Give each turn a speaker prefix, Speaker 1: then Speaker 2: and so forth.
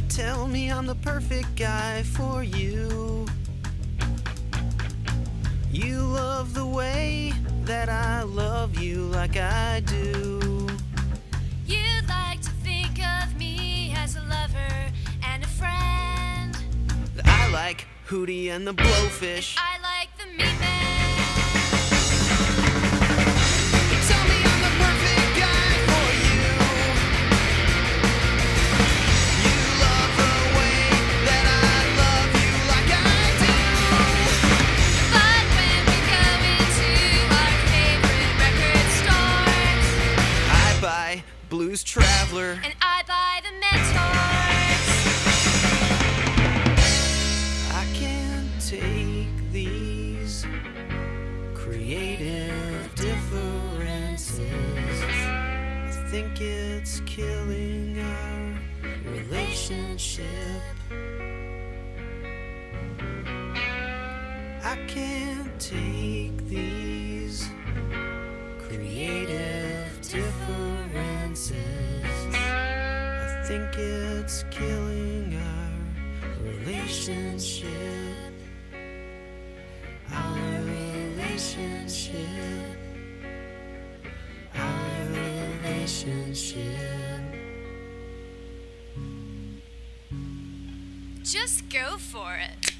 Speaker 1: tell me I'm the perfect guy for you. You love the way that I love you like I do.
Speaker 2: You'd like to think of me as a lover and a friend.
Speaker 1: I like Hootie and the Blowfish. Blues Traveler.
Speaker 2: and I buy the Mentors.
Speaker 1: I can't take these creative differences. I think it's killing our relationship. I can't take these creative think it's killing our relationship. Our relationship. Our relationship.
Speaker 2: Just go for it.